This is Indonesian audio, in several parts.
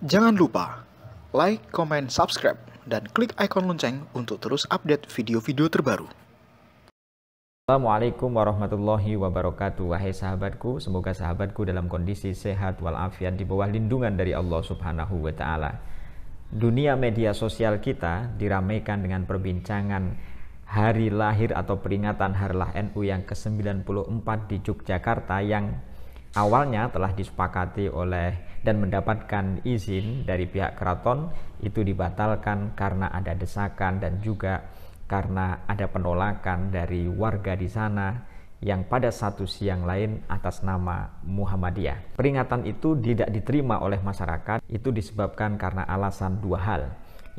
Jangan lupa like, comment, subscribe, dan klik icon lonceng untuk terus update video-video terbaru. Assalamualaikum warahmatullahi wabarakatuh Wahai sahabatku, semoga sahabatku dalam kondisi sehat walafiat di bawah lindungan dari Allah subhanahu wa ta'ala Dunia media sosial kita diramaikan dengan perbincangan hari lahir atau peringatan hari lahir NU yang ke-94 di Yogyakarta yang awalnya telah disepakati oleh dan mendapatkan izin dari pihak keraton itu dibatalkan karena ada desakan dan juga karena ada penolakan dari warga di sana yang pada satu siang lain atas nama Muhammadiyah. Peringatan itu tidak diterima oleh masyarakat, itu disebabkan karena alasan dua hal.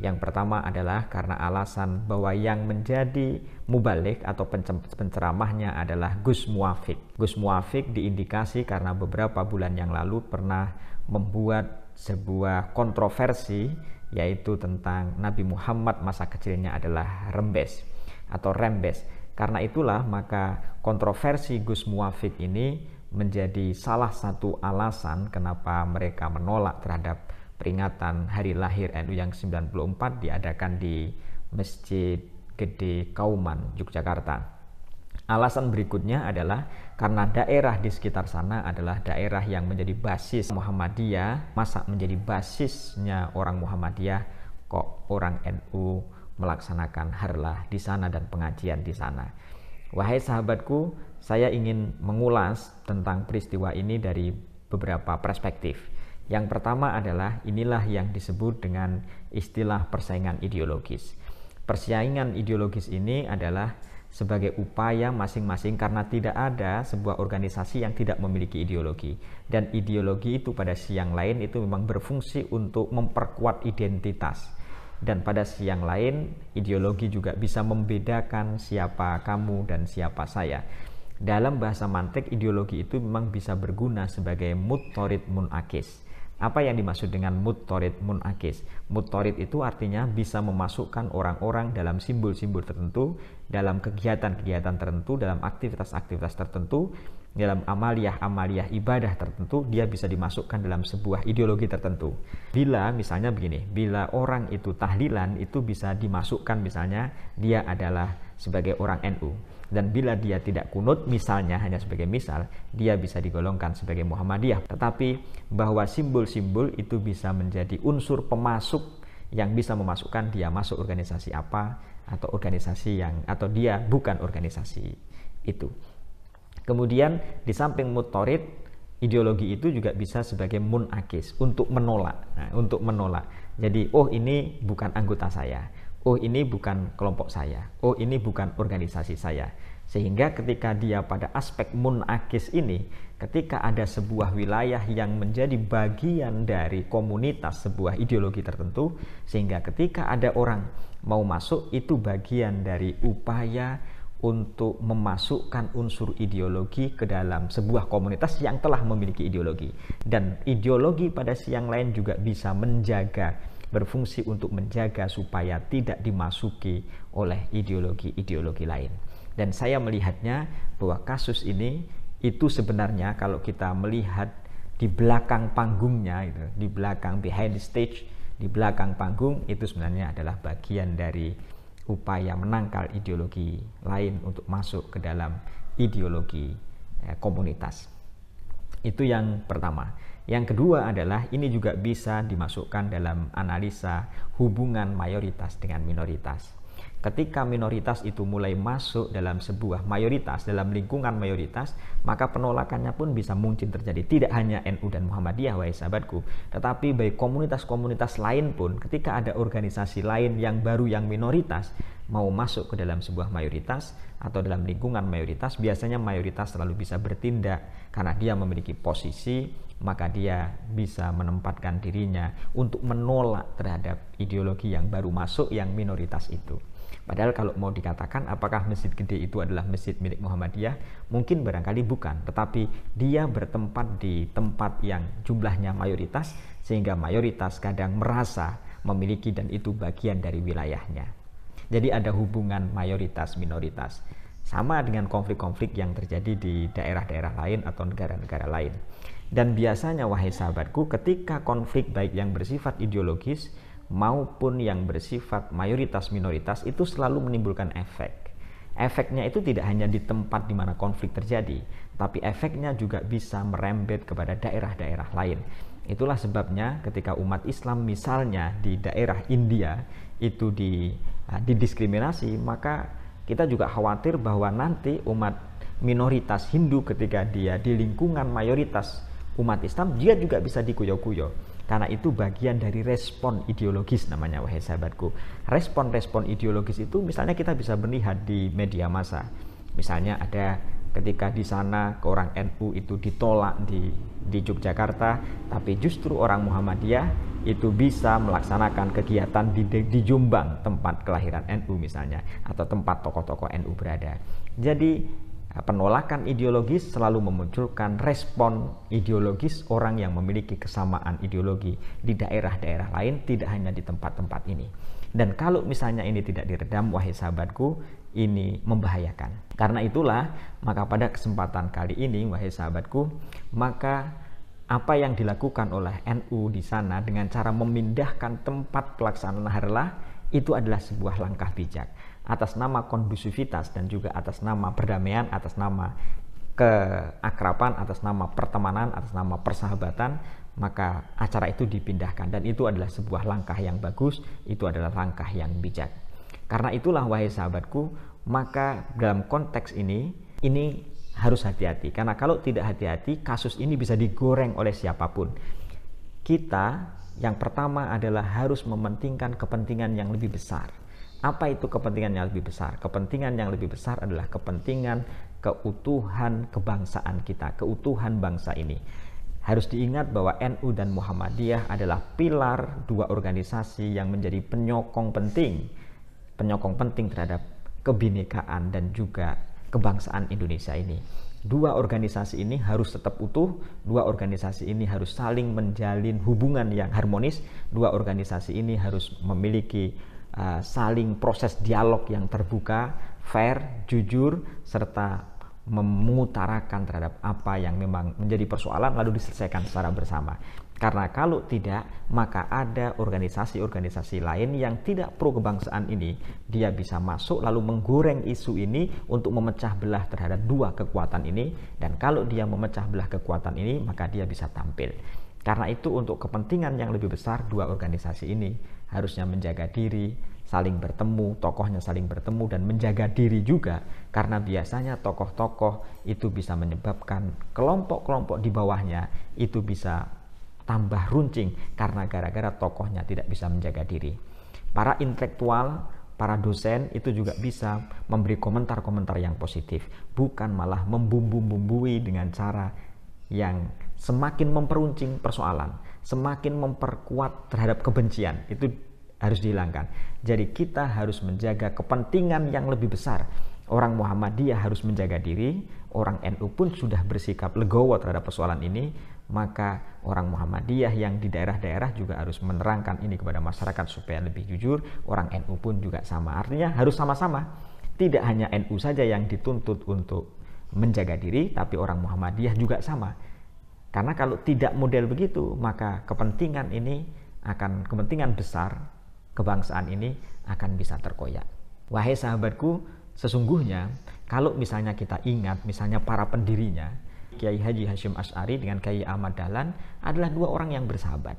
Yang pertama adalah karena alasan bahwa yang menjadi mubalik atau penceramahnya adalah Gus Muafik. Gus Muafik diindikasi karena beberapa bulan yang lalu pernah membuat sebuah kontroversi yaitu tentang Nabi Muhammad masa kecilnya adalah rembes atau rembes. Karena itulah maka kontroversi Gus Muafik ini menjadi salah satu alasan kenapa mereka menolak terhadap peringatan hari lahir NU yang 94 diadakan di Masjid Gede Kauman, Yogyakarta. Alasan berikutnya adalah karena daerah di sekitar sana adalah daerah yang menjadi basis Muhammadiyah. Masa menjadi basisnya orang Muhammadiyah kok orang NU melaksanakan harlah di sana dan pengajian di sana. Wahai sahabatku, saya ingin mengulas tentang peristiwa ini dari beberapa perspektif. Yang pertama adalah inilah yang disebut dengan istilah persaingan ideologis. Persaingan ideologis ini adalah sebagai upaya masing-masing karena tidak ada sebuah organisasi yang tidak memiliki ideologi. Dan ideologi itu pada siang lain itu memang berfungsi untuk memperkuat identitas. Dan pada siang lain ideologi juga bisa membedakan siapa kamu dan siapa saya. Dalam bahasa mantek ideologi itu memang bisa berguna sebagai mutorid munakis apa yang dimaksud dengan mutorid munakis? Mutorid itu artinya bisa memasukkan orang-orang dalam simbol-simbol tertentu, dalam kegiatan-kegiatan tertentu, dalam aktivitas-aktivitas tertentu, dalam amaliah-amaliah ibadah tertentu, dia bisa dimasukkan dalam sebuah ideologi tertentu. Bila misalnya begini, bila orang itu tahlilan itu bisa dimasukkan misalnya dia adalah sebagai orang NU dan bila dia tidak kunut misalnya hanya sebagai misal dia bisa digolongkan sebagai Muhammadiyah. Tetapi bahwa simbol-simbol itu bisa menjadi unsur pemasuk yang bisa memasukkan dia masuk organisasi apa atau organisasi yang atau dia bukan organisasi itu. Kemudian di samping mutorid ideologi itu juga bisa sebagai munakis untuk menolak. Nah, untuk menolak. Jadi oh ini bukan anggota saya oh ini bukan kelompok saya, oh ini bukan organisasi saya. Sehingga ketika dia pada aspek munakis ini, ketika ada sebuah wilayah yang menjadi bagian dari komunitas sebuah ideologi tertentu, sehingga ketika ada orang mau masuk, itu bagian dari upaya untuk memasukkan unsur ideologi ke dalam sebuah komunitas yang telah memiliki ideologi. Dan ideologi pada siang lain juga bisa menjaga berfungsi untuk menjaga supaya tidak dimasuki oleh ideologi-ideologi lain. Dan saya melihatnya bahwa kasus ini itu sebenarnya kalau kita melihat di belakang panggungnya di belakang behind the stage, di belakang panggung itu sebenarnya adalah bagian dari upaya menangkal ideologi lain untuk masuk ke dalam ideologi ya, komunitas. Itu yang pertama. Yang kedua adalah ini juga bisa dimasukkan dalam analisa hubungan mayoritas dengan minoritas. Ketika minoritas itu mulai masuk dalam sebuah mayoritas, dalam lingkungan mayoritas, maka penolakannya pun bisa mungkin terjadi. Tidak hanya NU dan Muhammadiyah, wahai sahabatku, tetapi baik komunitas-komunitas lain pun, ketika ada organisasi lain yang baru yang minoritas, mau masuk ke dalam sebuah mayoritas atau dalam lingkungan mayoritas, biasanya mayoritas selalu bisa bertindak karena dia memiliki posisi, maka dia bisa menempatkan dirinya untuk menolak terhadap ideologi yang baru masuk yang minoritas itu. Padahal kalau mau dikatakan apakah masjid gede itu adalah masjid milik Muhammadiyah, mungkin barangkali bukan, tetapi dia bertempat di tempat yang jumlahnya mayoritas sehingga mayoritas kadang merasa memiliki dan itu bagian dari wilayahnya. Jadi ada hubungan mayoritas minoritas. Sama dengan konflik-konflik yang terjadi di daerah-daerah lain atau negara-negara lain. Dan biasanya wahai sahabatku ketika konflik baik yang bersifat ideologis maupun yang bersifat mayoritas minoritas itu selalu menimbulkan efek. Efeknya itu tidak hanya di tempat di mana konflik terjadi, tapi efeknya juga bisa merembet kepada daerah-daerah lain. Itulah sebabnya ketika umat Islam misalnya di daerah India itu di, didiskriminasi, maka kita juga khawatir bahwa nanti umat minoritas Hindu ketika dia di lingkungan mayoritas umat Islam, dia juga bisa dikuyo-kuyo. Karena itu bagian dari respon ideologis namanya wahai sahabatku. Respon-respon ideologis itu misalnya kita bisa melihat di media massa. Misalnya ada ketika di sana orang NU itu ditolak di di Yogyakarta, tapi justru orang Muhammadiyah itu bisa melaksanakan kegiatan di, di Jombang, tempat kelahiran NU misalnya, atau tempat tokoh-tokoh NU berada. Jadi penolakan ideologis selalu memunculkan respon ideologis orang yang memiliki kesamaan ideologi di daerah-daerah lain, tidak hanya di tempat-tempat ini. Dan kalau misalnya ini tidak diredam, wahai sahabatku, ini membahayakan. Karena itulah, maka pada kesempatan kali ini, wahai sahabatku, maka apa yang dilakukan oleh NU di sana dengan cara memindahkan tempat pelaksanaan harlah itu adalah sebuah langkah bijak atas nama kondusivitas dan juga atas nama perdamaian, atas nama keakraban, atas nama pertemanan, atas nama persahabatan, maka acara itu dipindahkan dan itu adalah sebuah langkah yang bagus, itu adalah langkah yang bijak. Karena itulah wahai sahabatku, maka dalam konteks ini ini harus hati-hati karena kalau tidak hati-hati kasus ini bisa digoreng oleh siapa pun. Kita yang pertama adalah harus mementingkan kepentingan yang lebih besar. Apa itu kepentingan yang lebih besar? Kepentingan yang lebih besar adalah kepentingan keutuhan kebangsaan kita, keutuhan bangsa ini. Harus diingat bahwa NU dan Muhammadiyah adalah pilar dua organisasi yang menjadi penyokong penting, penyokong penting terhadap kebinekaan dan juga kebangsaan Indonesia ini. Dua organisasi ini harus tetap utuh, dua organisasi ini harus saling menjalin hubungan yang harmonis, dua organisasi ini harus memiliki uh, saling proses dialog yang terbuka, fair, jujur, serta mengutarakan terhadap apa yang memang menjadi persoalan lalu diselesaikan secara bersama. Karena kalau tidak, maka ada organisasi-organisasi lain yang tidak pro kebangsaan ini, dia bisa masuk lalu menggoreng isu ini untuk memecah belah terhadap dua kekuatan ini dan kalau dia memecah belah kekuatan ini, maka dia bisa tampil. Karena itu untuk kepentingan yang lebih besar dua organisasi ini harusnya menjaga diri, saling bertemu, tokohnya saling bertemu dan menjaga diri juga karena biasanya tokoh-tokoh itu bisa menyebabkan kelompok-kelompok di bawahnya itu bisa tambah runcing karena gara-gara tokohnya tidak bisa menjaga diri. Para intelektual, para dosen itu juga bisa memberi komentar-komentar yang positif, bukan malah membumbu-bumbui dengan cara yang semakin memperuncing persoalan, semakin memperkuat terhadap kebencian. Itu harus dihilangkan. Jadi kita harus menjaga kepentingan yang lebih besar. Orang Muhammadiyah harus menjaga diri, orang NU pun sudah bersikap legowo terhadap persoalan ini, maka orang Muhammadiyah yang di daerah-daerah juga harus menerangkan ini kepada masyarakat supaya lebih jujur, orang NU pun juga sama. Artinya harus sama-sama. Tidak hanya NU saja yang dituntut untuk menjaga diri, tapi orang Muhammadiyah juga sama. Karena kalau tidak model begitu, maka kepentingan ini akan kepentingan besar kebangsaan ini akan bisa terkoyak. Wahai sahabatku, sesungguhnya kalau misalnya kita ingat, misalnya para pendirinya, Kiai Haji Hashim Ash'ari dengan Kiai Ahmad Dahlan adalah dua orang yang bersahabat.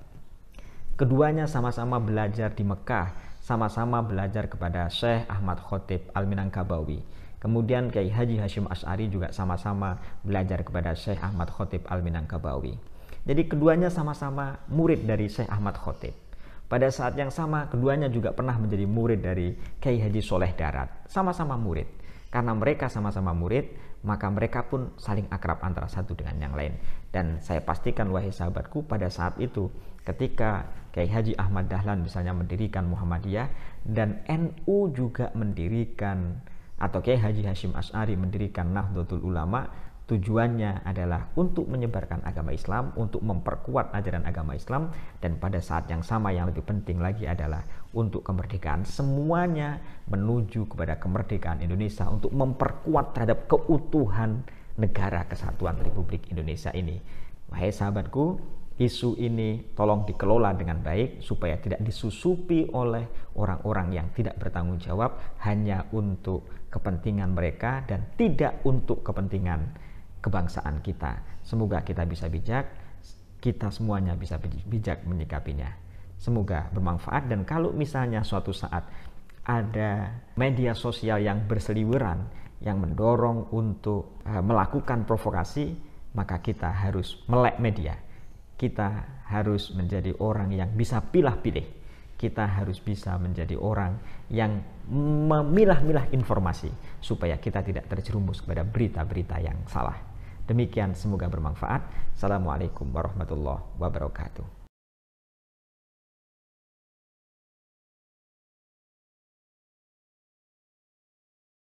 Keduanya sama-sama belajar di Mekah, sama-sama belajar kepada Syekh Ahmad Khotib Al-Minangkabawi. Kemudian Kiai Haji Hashim Ash'ari juga sama-sama belajar kepada Syekh Ahmad Khotib Al-Minangkabawi. Jadi keduanya sama-sama murid dari Syekh Ahmad Khotib. Pada saat yang sama, keduanya juga pernah menjadi murid dari Kiai Haji Soleh Darat. Sama-sama murid. Karena mereka sama-sama murid, maka mereka pun saling akrab antara satu dengan yang lain. Dan saya pastikan wahai sahabatku pada saat itu ketika Kiai Haji Ahmad Dahlan misalnya mendirikan Muhammadiyah dan NU juga mendirikan atau Kiai Haji Hashim Ash'ari mendirikan Nahdlatul Ulama Tujuannya adalah untuk menyebarkan agama Islam, untuk memperkuat ajaran agama Islam, dan pada saat yang sama yang lebih penting lagi adalah untuk kemerdekaan. Semuanya menuju kepada kemerdekaan Indonesia untuk memperkuat terhadap keutuhan negara kesatuan Republik Indonesia ini. Wahai sahabatku, isu ini tolong dikelola dengan baik supaya tidak disusupi oleh orang-orang yang tidak bertanggung jawab hanya untuk kepentingan mereka dan tidak untuk kepentingan kebangsaan kita. Semoga kita bisa bijak, kita semuanya bisa bijak menyikapinya. Semoga bermanfaat dan kalau misalnya suatu saat ada media sosial yang berseliweran yang mendorong untuk uh, melakukan provokasi, maka kita harus melek media. Kita harus menjadi orang yang bisa pilah-pilih. Kita harus bisa menjadi orang yang memilah-milah informasi supaya kita tidak terjerumus kepada berita-berita yang salah. Demikian semoga bermanfaat. Assalamualaikum warahmatullahi wabarakatuh.